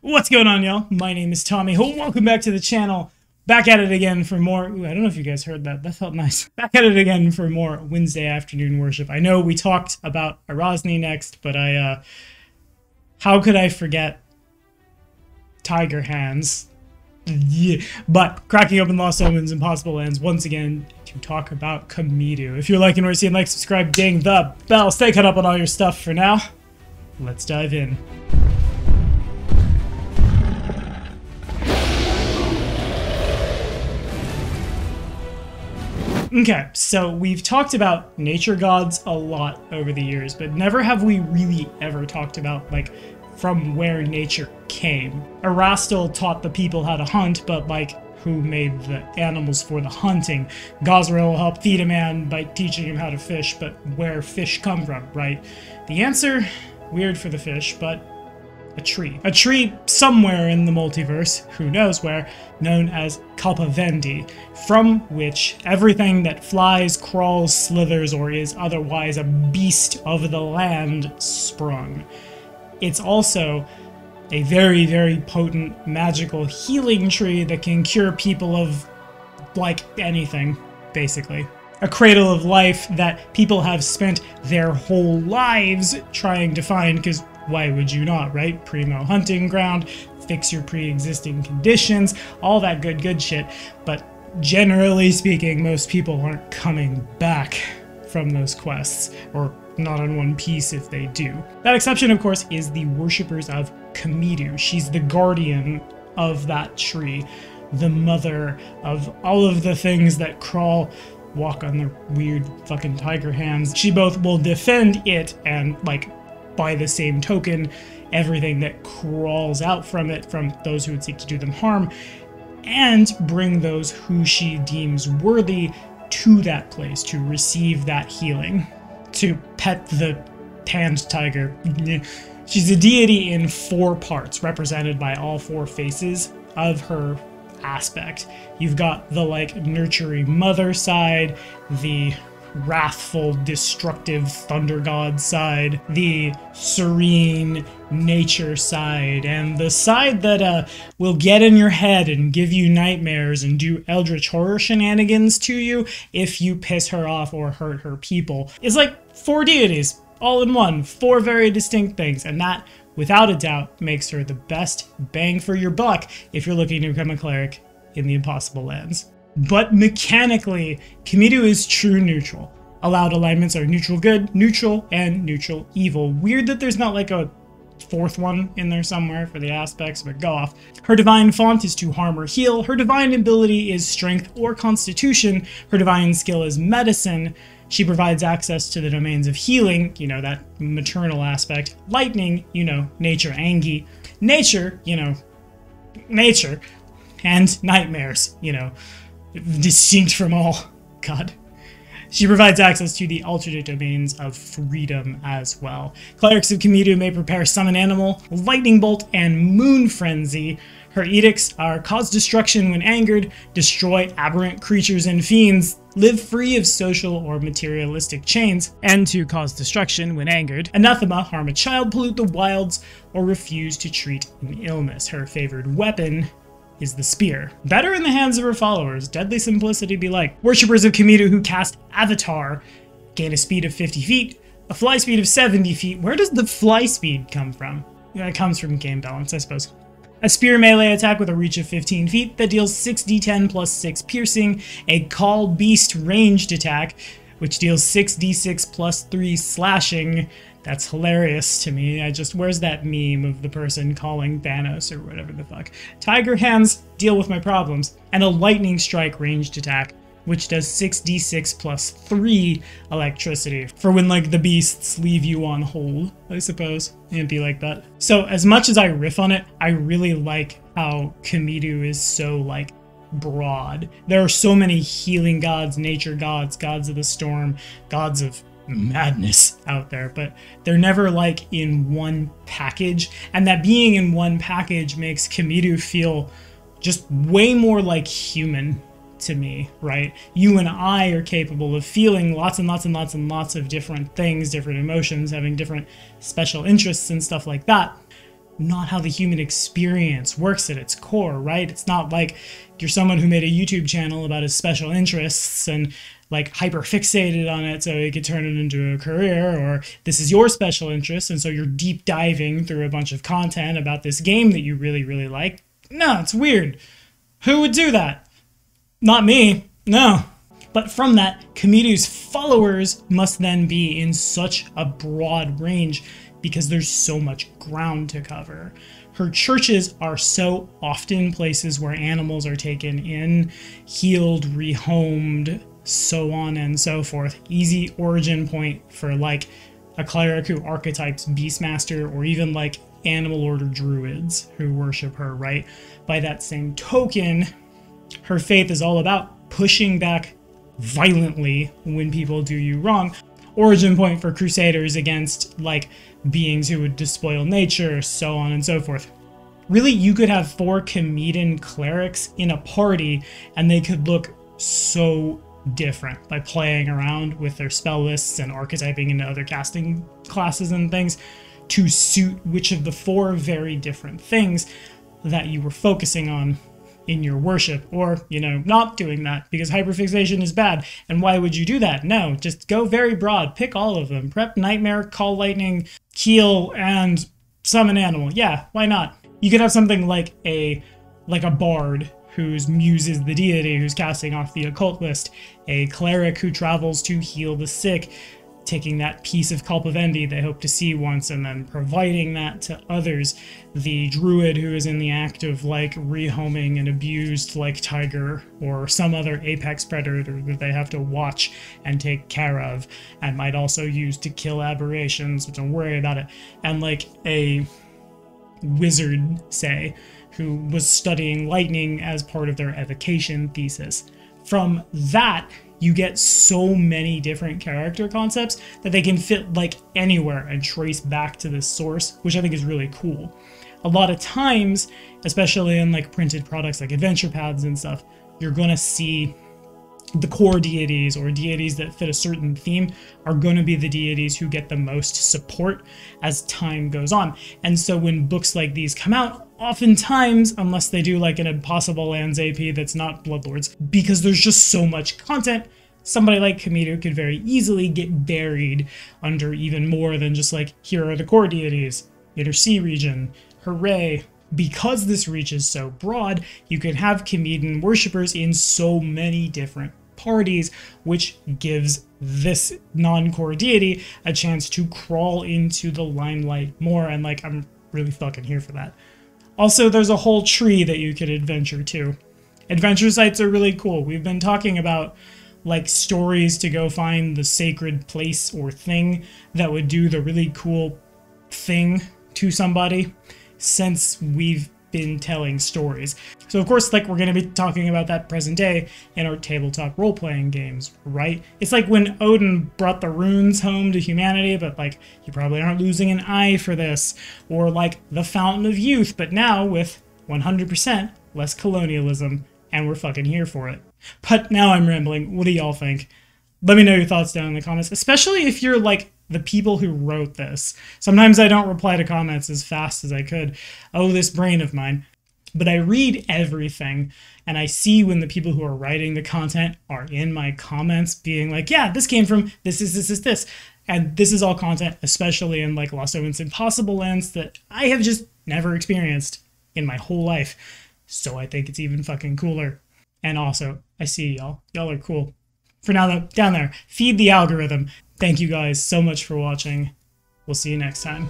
What's going on, y'all? My name is Tommy. Ho. Welcome back to the channel. Back at it again for more. Ooh, I don't know if you guys heard that. That felt nice. Back at it again for more Wednesday afternoon worship. I know we talked about Arazni next, but I, uh, how could I forget Tiger Hands? Yeah. But cracking open Lost Omens, Impossible Lands once again to talk about Chamidu. If you're liking what you're seeing, like, subscribe, ding the bell. Stay caught up on all your stuff for now. Let's dive in. Okay, so we've talked about nature gods a lot over the years, but never have we really ever talked about, like, from where nature came. Erastil taught the people how to hunt, but, like, who made the animals for the hunting? Gozreh helped feed a man by teaching him how to fish, but where fish come from, right? The answer, weird for the fish, but a tree. A tree somewhere in the multiverse, who knows where, known as Kalpavendi, from which everything that flies, crawls, slithers, or is otherwise a beast of the land sprung. It's also a very, very potent magical healing tree that can cure people of like anything, basically. A cradle of life that people have spent their whole lives trying to find, because why would you not, right? Primo hunting ground, fix your pre existing conditions, all that good, good shit. But generally speaking, most people aren't coming back from those quests, or not in one piece if they do. That exception, of course, is the worshippers of Chamidu. She's the guardian of that tree, the mother of all of the things that crawl, walk on their weird fucking tiger hands. She both will defend it and, like, by the same token, everything that crawls out from it from those who would seek to do them harm, and bring those who she deems worthy to that place to receive that healing, to pet the tanned tiger. She's a deity in four parts, represented by all four faces of her aspect. You've got the like nurturing mother side, the wrathful, destructive thunder god side, the serene nature side, and the side that uh, will get in your head and give you nightmares and do eldritch horror shenanigans to you if you piss her off or hurt her people. It's like four deities all in one, four very distinct things, and that without a doubt makes her the best bang for your buck if you're looking to become a cleric in the impossible lands. But mechanically, Chamidu is true neutral. Allowed alignments are neutral good, neutral, and neutral evil. Weird that there's not like a fourth one in there somewhere for the aspects, but go off. Her divine font is to harm or heal. Her divine ability is strength or constitution. Her divine skill is medicine. She provides access to the domains of healing, you know, that maternal aspect. Lightning, you know, nature, Angie. Nature, you know, nature. And nightmares, you know, distinct from all. God. She provides access to the alternate domains of freedom as well. Clerics of Chamidu may prepare Summon Animal, Lightning Bolt, and Moon Frenzy. Her edicts are cause destruction when angered, destroy aberrant creatures and fiends, live free of social or materialistic chains, and to cause destruction when angered. Anathema, harm a child, pollute the wilds, or refuse to treat an illness. Her favored weapon is the spear. Better in the hands of her followers, deadly simplicity be like. Worshippers of Chamidu who cast Avatar gain a speed of 50 feet, a fly speed of 70 feet. Where does the fly speed come from? It comes from game balance, I suppose. A spear melee attack with a reach of 15 feet that deals 6d10 plus 6 piercing, a Call Beast ranged attack, which deals 6d6 plus 3 slashing, that's hilarious to me. I just, where's that meme of the person calling Thanos or whatever the fuck? Tiger hands deal with my problems. And a lightning strike ranged attack, which does 6d6 plus 3 electricity for when, like, the beasts leave you on hold, I suppose. It'd be like that. So, as much as I riff on it, I really like how Chamidu is so, like, broad. There are so many healing gods, nature gods, gods of the storm, gods of madness out there, but they're never like in one package. And that being in one package makes Chamidu feel just way more like human to me, right? You and I are capable of feeling lots and lots and lots and lots of different things, different emotions, having different special interests and stuff like that. not how the human experience works at its core, right? It's not like you're someone who made a YouTube channel about his special interests and like hyper fixated on it so he could turn it into a career, or this is your special interest, and so you're deep diving through a bunch of content about this game that you really, really like. No, it's weird. Who would do that? Not me. No. But from that, Chamidu's followers must then be in such a broad range because there's so much ground to cover. Her churches are so often places where animals are taken in, healed, rehomed, so on and so forth. Easy origin point for like a cleric who archetypes Beastmaster or even like animal order druids who worship her, right? By that same token, her faith is all about pushing back violently when people do you wrong. Origin point for crusaders against like beings who would despoil nature, so on and so forth. Really, you could have four Khamedan clerics in a party and they could look so different by playing around with their spell lists and archetyping into other casting classes and things to suit which of the four very different things that you were focusing on in your worship or you know not doing that because hyperfixation is bad. And why would you do that? No just go very broad. Pick all of them. Prep nightmare call lightning heal and summon animal. Yeah why not? You could have something like a like a bard whose muse is the deity who's casting off the occult list, a cleric who travels to heal the sick, taking that piece of culpavendi they hope to see once and then providing that to others. The druid who is in the act of like rehoming an abused like tiger or some other apex predator that they have to watch and take care of and might also use to kill aberrations, but don't worry about it. And like a wizard, say, who was studying lightning as part of their evocation thesis. From that, you get so many different character concepts that they can fit like anywhere and trace back to the source, which I think is really cool. A lot of times, especially in like printed products like adventure paths and stuff, you're gonna see the core deities or deities that fit a certain theme are going to be the deities who get the most support as time goes on. And so when books like these come out, oftentimes, unless they do like an Impossible Lands AP that's not Bloodlords, because there's just so much content, somebody like Chamidu could very easily get buried under even more than just like, here are the core deities, Inner Sea region, hooray, because this reach is so broad, you can have Khamedan worshippers in so many different parties, which gives this non-core deity a chance to crawl into the limelight more, and like, I'm really fucking here for that. Also, there's a whole tree that you could adventure to. Adventure sites are really cool. We've been talking about like stories to go find the sacred place or thing that would do the really cool thing to somebody since we've been telling stories. So of course, like we're gonna be talking about that present day in our tabletop role-playing games, right? It's like when Odin brought the runes home to humanity, but like you probably aren't losing an eye for this, or like the Fountain of Youth, but now with 100% less colonialism, and we're fucking here for it. But now I'm rambling. What do y'all think? Let me know your thoughts down in the comments, especially if you're like the people who wrote this. Sometimes I don't reply to comments as fast as I could. Oh, this brain of mine. But I read everything and I see when the people who are writing the content are in my comments being like, yeah, this came from this, is this, is this. And this is all content, especially in like Lost Omens Impossible Lands, that I have just never experienced in my whole life. So I think it's even fucking cooler. And also, I see y'all. Y'all are cool. For now, though, down there, feed the algorithm. Thank you guys so much for watching. We'll see you next time.